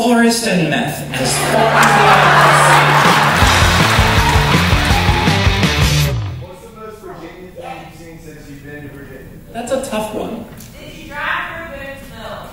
forest and meth as far as the eye can see. What's the most Virginia thing you've seen since you've been to Virginia? That's a tough one. Did you drive through Boone's Mill?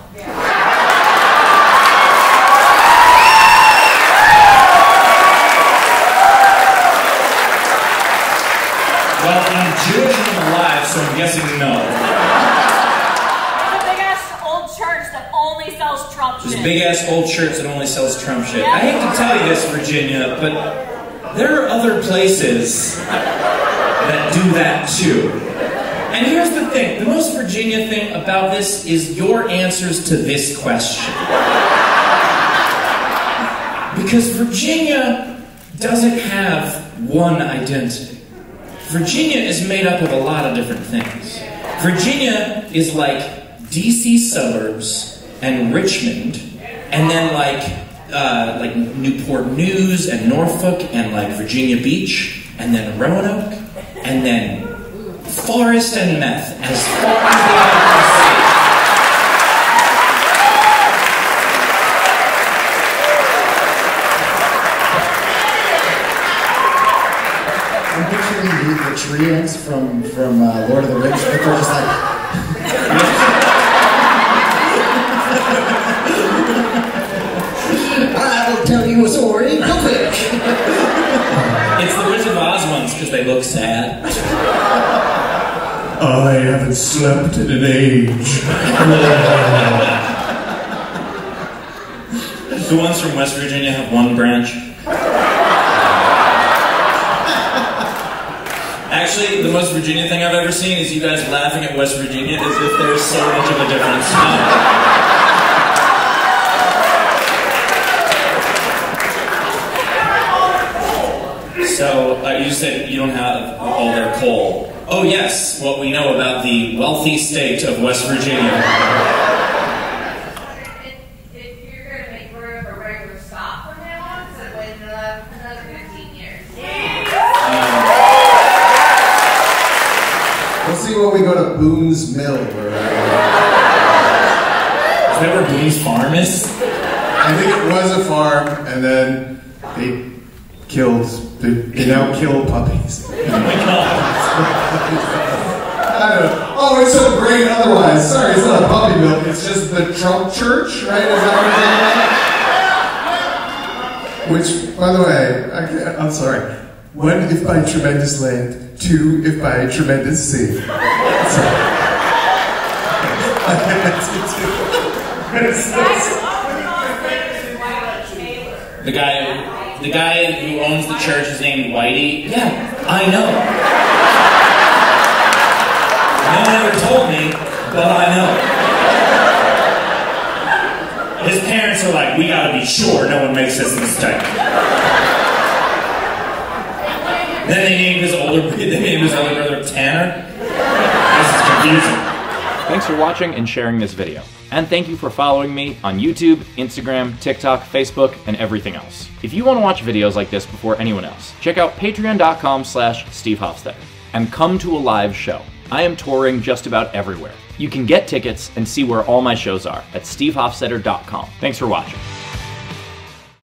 Well, I'm Jewish and alive, so I'm guessing no. There's a big ass old church that only sells Trump This shit. big ass old church that only sells Trump shit. I hate to tell you this, Virginia, but there are other places that do that too. And here's the thing the most Virginia thing about this is your answers to this question. Because Virginia doesn't have one identity. Virginia is made up of a lot of different things. Virginia is like DC suburbs and Richmond, and then like uh, like Newport News and Norfolk and like Virginia Beach, and then Roanoke, and then Forest and Meth as far as the eye I'm picturing the, the from from uh, Lord of the Rings, but they're just like. I will tell you a real quick. It's the Wizard of Oz ones because they look sad. I haven't slept in an age. The ones from West Virginia have one branch. Actually, the most Virginia thing I've ever seen is you guys laughing at West Virginia as if there's so much of a difference. So, uh, you said you don't have all their coal. Oh, yes, what we know about the wealthy state of West Virginia. If, if you're going to make room a regular stop from now on, so another, another 15 years. We'll see when we go to Boone's Mill. Where, uh, Is that where Boone's Farm is? I think it was a farm, and then they killed. They, they now kill puppies. Oh my god. I don't know. Oh, it's so great otherwise. Sorry, it's not a puppy mill. It's just the Trump Church, right? Is that what you're talking about? Which, by the way, I can't, I'm sorry. One, if by tremendous land. Two, if by tremendous sea. The guy, the guy who owns the church is named Whitey. Yeah, I know. No one ever told me, but I know. His parents are like, we gotta be sure no one makes this mistake. Then they named his older, they named his older brother Tanner. This is confusing. Thanks for watching and sharing this video. And thank you for following me on YouTube, Instagram, TikTok, Facebook, and everything else. If you want to watch videos like this before anyone else, check out patreon.com slash Steve Hofstetter and come to a live show. I am touring just about everywhere. You can get tickets and see where all my shows are at stevehofstetter.com. Thanks for watching.